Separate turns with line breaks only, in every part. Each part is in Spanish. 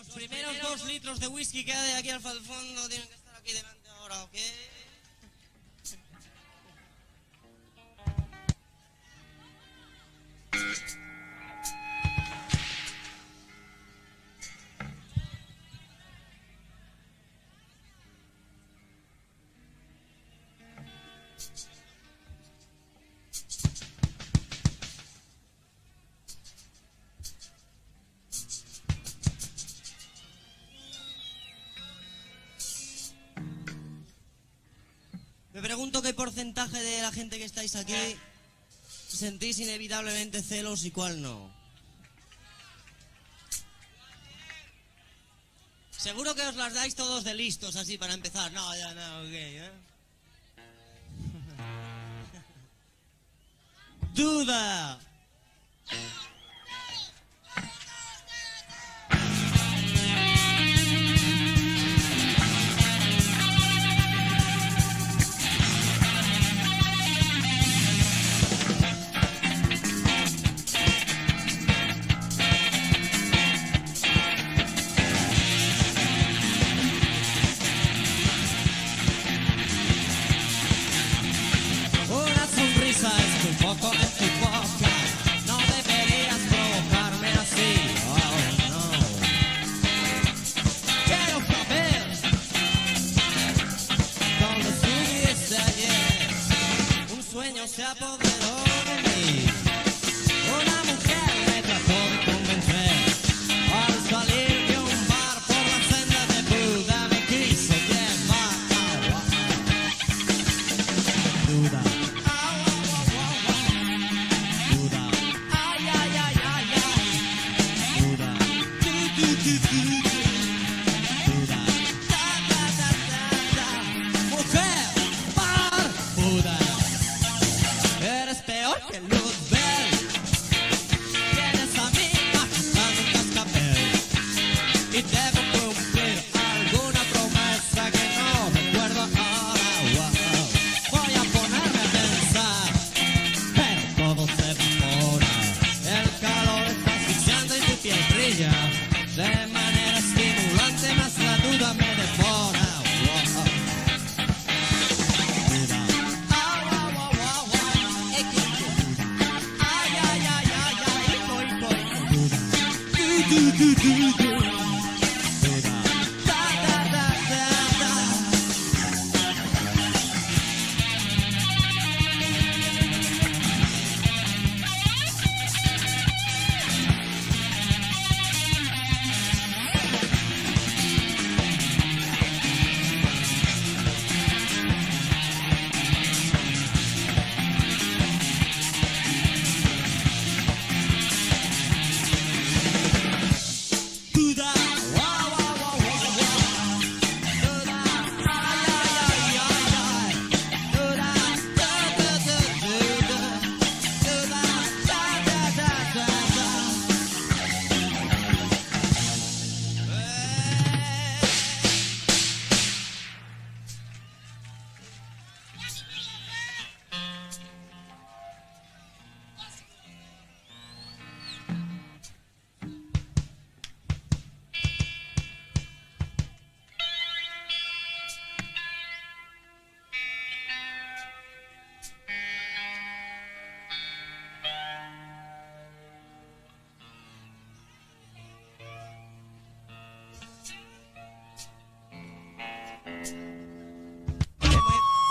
Los primeros dos litros de whisky que hay aquí al fondo tienen que estar aquí delante ahora, ¿ok? Me pregunto qué porcentaje de la gente que estáis aquí sentís inevitablemente celos y cuál no. Seguro que os las dais todos de listos así para empezar. No, ya no, ok, ¿eh? Duda. Sueño se apoderó de mí. do do do do.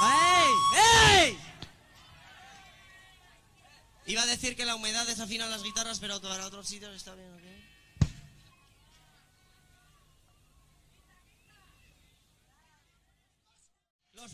¡Ey! ¡Ey! Iba a decir que la humedad desafina las guitarras, pero para otros sitios está bien, ¿ok? Los